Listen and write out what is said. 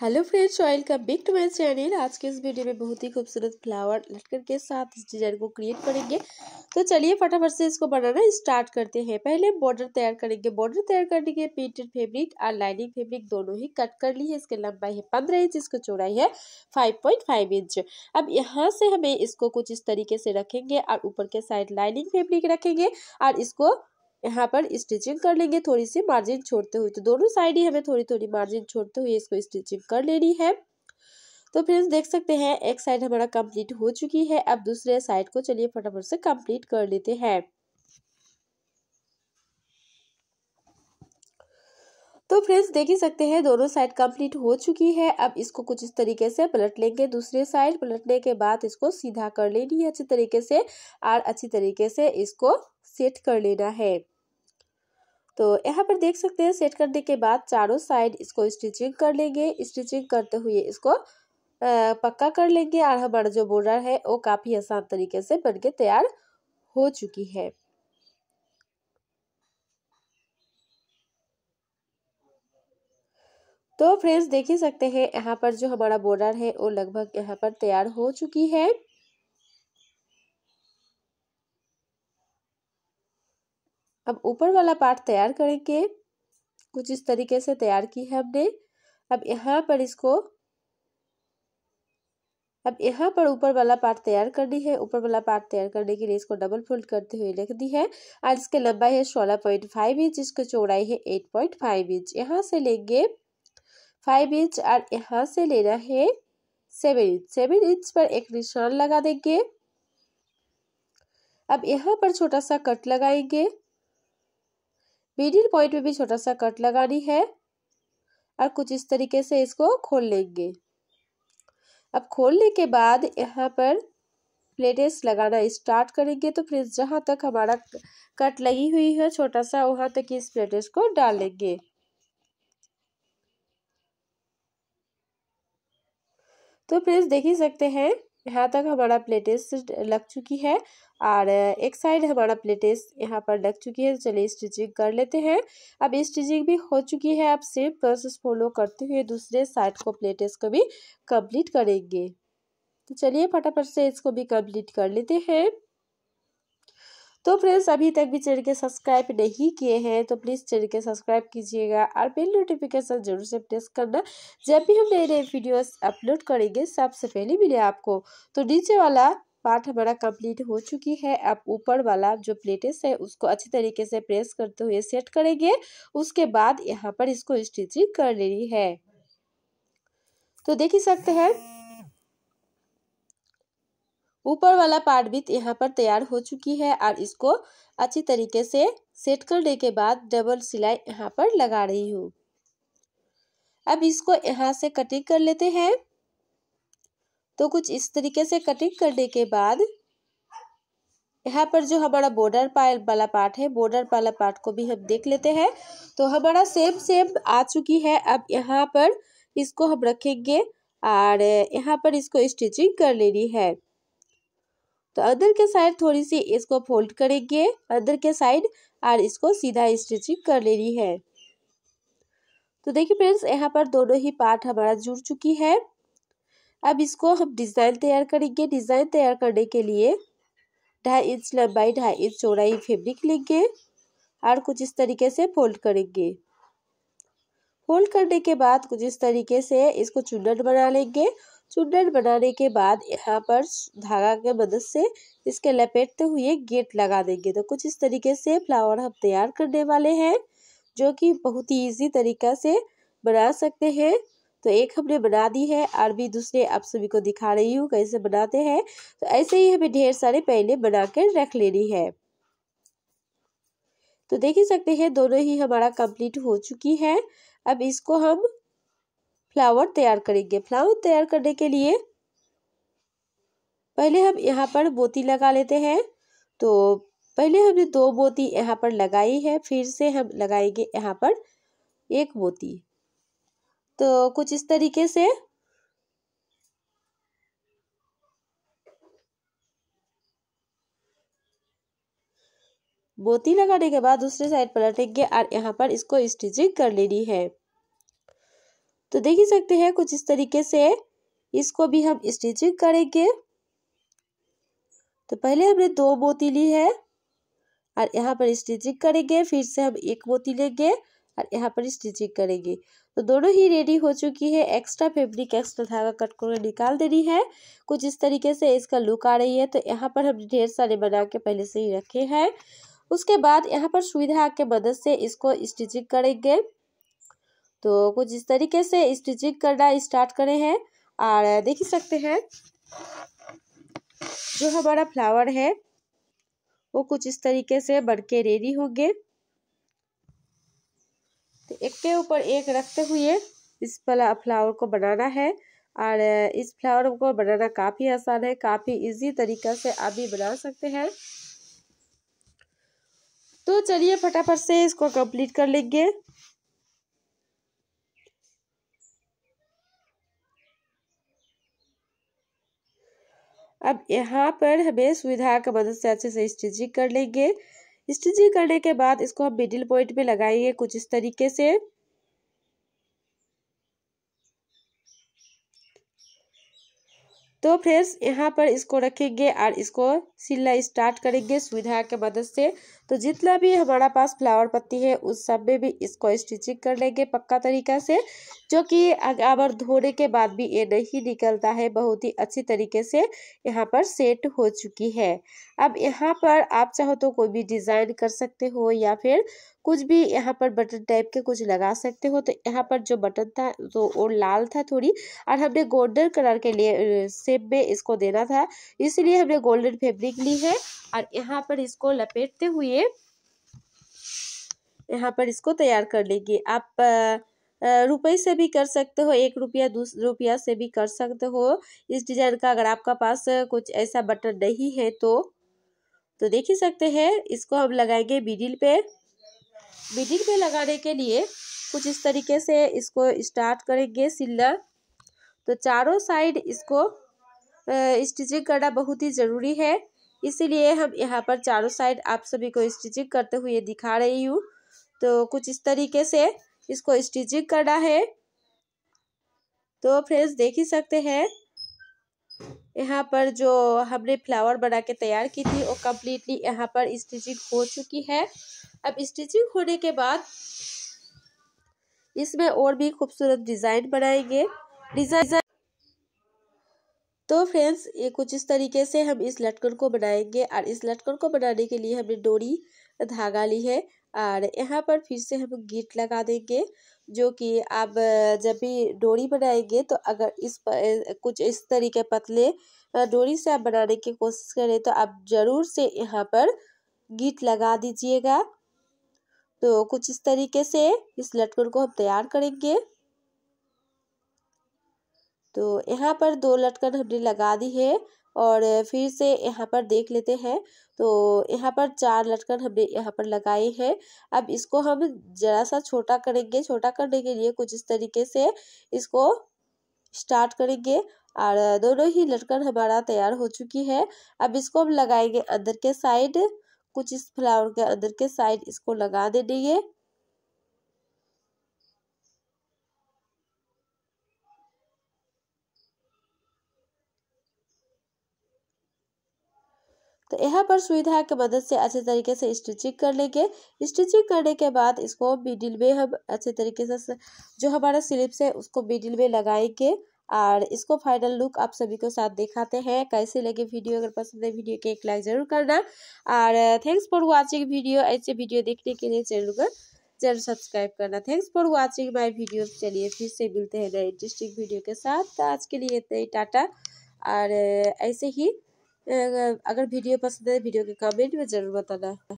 Hello friends, welcome back to my channel. आज के इस वीडियो में बहुत ही खूबसूरत फ्लावर लटकन के साथ इस डिज़ाइन को क्रिएट करेंगे। तो चलिए फटाफट से इसको बनाना स्टार्ट करते हैं। पहले बॉर्डर तैयार करेंगे। बॉर्डर तैयार करने के प्रिंटेड फैब्रिक और लाइनिंग फैब्रिक दोनों ही कट कर ली है। इसकी लंबाई है पंद्रह इंच इसकी चौड़ाई है फाइव इंच अब यहाँ से हमें इसको कुछ इस तरीके से रखेंगे और ऊपर के साइड लाइनिंग फेब्रिक रखेंगे और इसको यहाँ पर स्टिचिंग कर लेंगे थोड़ी सी मार्जिन छोड़ते हुए। तो दोनों साइड ही हमें थोड़ी थोड़ी मार्जिन छोड़ते हुए इसको स्टिचिंग कर लेनी है। तो फ्रेंड्स देख सकते हैं, एक साइड हमारा कंप्लीट हो चुकी है। अब दूसरे साइड को चलिए फटाफट से कंप्लीट कर लेते हैं। तो फ्रेंड्स, देख ही सकते हैं, दोनों साइड कंप्लीट हो चुकी है। अब इसको कुछ इस तरीके से पलट लेंगे दूसरे साइड। पलटने के बाद इसको सीधा कर लेनी है अच्छी तरीके से और अच्छी तरीके से इसको सेट कर लेना है। तो यहाँ पर देख सकते हैं, सेट करने के बाद चारों साइड इसको स्टिचिंग कर लेंगे। स्टिचिंग करते हुए इसको पक्का कर लेंगे। और हमारा जो बॉर्डर है, वो काफ़ी आसान तरीके से बनके तैयार हो चुकी है। तो फ्रेंड्स देख ही सकते हैं, यहाँ पर जो हमारा बॉर्डर है, वो लगभग यहाँ पर तैयार हो चुकी है। अब ऊपर वाला पार्ट तैयार करेंगे। कुछ इस तरीके से तैयार की है हमने। अब यहाँ पर इसको, अब यहाँ पर ऊपर वाला पार्ट तैयार करनी है। ऊपर वाला पार्ट तैयार करने के लिए इसको डबल फोल्ड करते हुए लिख दी है। और इसके लंबाई है सोलह पॉइंट फाइव इंच इसकी चौड़ाई है एट पॉइंट फाइव इंच यहाँ से लेंगे। फाइव इंच और यहाँ से लेना है सेवन इंच। सेवन इंच पर एक निशान लगा देंगे। अब यहाँ पर छोटा सा कट लगाएँगे। मिडिल पॉइंट में भी छोटा सा कट लगानी है और कुछ इस तरीके से इसको खोल लेंगे। अब खोलने के बाद यहाँ पर प्लेटेस लगाना स्टार्ट करेंगे। तो फिर जहाँ तक हमारा कट लगी हुई है, छोटा सा वहाँ तक इस प्लेटेस को डालेंगे तो फ्रेंड्स देख ही सकते हैं, यहाँ तक हमारा प्लेटेस लग चुकी है और एक साइड हमारा प्लेटेस यहाँ पर लग चुकी है। चलिए स्टिचिंग कर लेते हैं। अब स्टिचिंग भी हो चुकी है अब सेम प्रोसेस फॉलो करते हुए दूसरे साइड को प्लेटेस को भी कंप्लीट करेंगे। तो चलिए फटाफट से इसको भी कंप्लीट कर लेते हैं। तो फ्रेंड्स, अभी तक भी चैनल के सब्सक्राइब नहीं किए हैं तो प्लीज़ चैनल के सब्सक्राइब कीजिएगा और बेल नोटिफिकेशन ज़रूर से प्रेस करना। जब भी हम नए नए वीडियोस अपलोड करेंगे, सबसे पहले मिले आपको। तो नीचे वाला पार्ट हमारा कंप्लीट हो चुकी है। अब ऊपर वाला जो प्लेटेस है उसको अच्छी तरीके से प्रेस करते हुए सेट करेंगे। उसके बाद यहाँ पर इसको स्टिचिंग कर लेनी है। तो देख ही सकते हैं ऊपर वाला पार्ट भी यहाँ पर तैयार हो चुकी है और इसको अच्छी तरीके से सेट करने के बाद डबल सिलाई यहाँ पर लगा रही हूँ। अब इसको यहाँ से कटिंग कर लेते हैं। तो कुछ इस तरीके से कटिंग करने के बाद यहाँ पर जो हमारा बॉर्डर पायल वाला पार्ट है बॉर्डर वाला पार्ट को भी हम देख लेते हैं। तो हमारा सेम सेम आ चुकी है। अब यहाँ पर इसको हम रखेंगे और यहाँ पर इसको स्टिचिंग कर लेनी है। तो अंदर के साइड थोड़ी सी इसको फोल्ड करेंगे। अंदर के साइड और इसको सीधा स्टिचिंग कर लेनी है। तो देखिए फ्रेंड्स यहाँ पर दोनों ही पार्ट हमारा जुड़ चुकी है। अब इसको हम डिज़ाइन तैयार करेंगे। डिज़ाइन तैयार करने के लिए ढाई इंच लंबाई, ढाई इंच चौड़ाई फैब्रिक लेंगे और कुछ इस तरीके से फोल्ड करेंगे। फोल्ड करने के बाद कुछ इस तरीके से इसको चुन्नट बना लेंगे चुन्नट बनाने के बाद यहाँ पर धागा के मदद से इसके लपेटते हुए गेट लगा देंगे। तो कुछ इस तरीके से फ्लावर हम तैयार करने वाले हैं, जो कि बहुत ही इजी तरीका से बना सकते हैं। तो एक हमने बना दी है, और भी दूसरे आप सभी को दिखा रही हूँ कैसे बनाते हैं। तो ऐसे ही हमें ढेर सारे पहले बना कर रख लेनी है। तो देख ही सकते हैं, दोनों ही हमारा कंप्लीट हो चुकी है। अब इसको हम फ्लावर तैयार करेंगे। फ्लावर तैयार करने के लिए पहले हम यहाँ पर मोती लगा लेते हैं। तो पहले हमने दो मोती यहाँ पर लगाई है, फिर से हम लगाएँगे यहाँ पर एक मोती। तो कुछ इस तरीके से मोती लगाने के बाद दूसरे साइड पलटेंगे और यहाँ पर इसको स्टिचिंग कर लेनी है। तो देख ही सकते हैं कुछ इस तरीके से इसको भी हम स्टिचिंग करेंगे। तो पहले हमने दो मोती ली है और यहाँ पर स्टिचिंग करेंगे, फिर से हम एक मोती लेंगे और यहाँ पर स्टिचिंग करेंगे। तो दोनों ही रेडी हो चुकी है। एक्स्ट्रा फैब्रिक एक्स्ट्रा धागा कट कर निकाल देनी है। कुछ इस तरीके से इसका लुक आ रही है। तो यहाँ पर हम ढेर सारे बना के पहले से ही रखे हैं। उसके बाद यहाँ पर सुई धागा के मदद से इसको स्टिचिंग करेंगे। तो कुछ इस तरीके से स्टिचिंग करना स्टार्ट करे हैं। और देख ही सकते हैं, जो हमारा फ्लावर है, वो कुछ इस तरीके से बन के रेडी होंगे। तो एक के ऊपर एक रखते हुए इस फ्लावर को बनाना है। और इस फ्लावर को बनाना काफ़ी आसान है, काफ़ी इजी तरीका से आप भी बना सकते हैं। तो चलिए फटाफट से इसको कंप्लीट कर लेंगे। अब यहाँ पर हमें सुविधा का मदद से अच्छे से स्टिचिंग कर लेंगे। स्टिचिंग करने के बाद इसको हम मिडिल पॉइंट पे लगाएँगे कुछ इस तरीके से। तो फ्रेंड्स यहाँ पर इसको रखेंगे और इसको सिलना स्टार्ट करेंगे सुविधा के मदद से। तो जितना भी हमारा पास फ्लावर पत्ती है, उस सब में भी इसको स्टिचिंग कर लेंगे पक्का तरीका से, जो कि अगर धोने के बाद भी ये नहीं निकलता है। बहुत ही अच्छी तरीके से यहाँ पर सेट हो चुकी है। अब यहाँ पर आप चाहो तो कोई भी डिज़ाइन कर सकते हो या फिर कुछ भी यहाँ पर बटन टाइप के कुछ लगा सकते हो। तो यहाँ पर जो बटन था तो वो लाल था थोड़ी, और हमने गोल्डन कलर के लिए सेप में इसको देना था। इसलिए हमने गोल्डन फैब्रिक ली है, और यहाँ पर इसको लपेटते हुए यहाँ पर इसको तैयार कर लेंगे। आप रुपये से भी कर सकते हो, एक रुपया, दूस, रुपया से भी कर सकते हो। इस डिज़ाइन का अगर आपका पास कुछ ऐसा बटन नहीं है तो तो देख ही सकते हैं। इसको हम लगाएँगे मिडिल पे। मिडिल पे लगाने के लिए कुछ इस तरीके से इसको स्टार्ट करेंगे सिलना। तो चारों साइड इसको स्टिचिंग करना बहुत ही ज़रूरी है। इसीलिए हम यहाँ पर चारों साइड आप सभी को स्टिचिंग करते हुए दिखा रही हूँ। तो कुछ इस तरीके से इसको स्टिचिंग करना है। तो फ्रेंड्स देख ही सकते हैं, यहाँ पर जो हमने फ्लावर बना के तैयार की थी, वो कम्प्लीटली यहाँ पर स्टिचिंग हो चुकी है। अब स्टिचिंग होने के बाद इसमें और भी खूबसूरत डिज़ाइन बनाएँगे। डिज़ाइन तो फ्रेंड्स, ये कुछ इस तरीके से हम इस लटकन को बनाएँगे और इस लटकन को बनाने के लिए हमने डोरी धागा ली है और यहाँ पर फिर से हम गिट लगा देंगे, जो कि आप जब भी डोरी बनाएँगे तो अगर इस पर कुछ इस तरीके पतले डोरी से आप बनाने की कोशिश करें तो आप ज़रूर से यहाँ पर गिट लगा दीजिएगा। तो कुछ इस तरीके से इस लटकन को हम तैयार करेंगे। तो यहाँ पर दो लटकन हमने लगा दी है और फिर से यहाँ पर देख लेते हैं। तो यहाँ पर चार लटकन हमने यहाँ पर लगाए हैं। अब इसको हम ज़रा सा छोटा करेंगे। छोटा करने के लिए कुछ इस तरीके से इसको स्टार्ट करेंगे और दोनों ही लटकन हमारा तैयार हो चुकी है। अब इसको हम लगाएँगे अंदर के साइड। कुछ इस फ्लावर के अंदर के साइड इसको लगा दे देंगे। तो यहाँ पर सुविधा के मदद से अच्छे तरीके से स्टिचिंग कर लेंगे। स्टिचिंग करने के बाद इसको मिडिल में हम अच्छे तरीके से जो हमारा स्लिप्स है, उसको मिडिल में लगाएँगे और इसको फाइनल लुक आप सभी को साथ दिखाते हैं। कैसे लगे वीडियो अगर पसंद है वीडियो के एक लाइक ज़रूर करना। और थैंक्स फॉर वाचिंग वीडियो ऐसे वीडियो देखने के लिए चैनल को ज़रूर सब्सक्राइब करना। Thanks for watching my video चलिए फिर से मिलते हैं नए इंटरेस्टिंग वीडियो के साथ। आज के लिए इतना ही। टाटा। और ऐसे ही अगर वीडियो पसंद है वीडियो के कमेंट में ज़रूर बताना।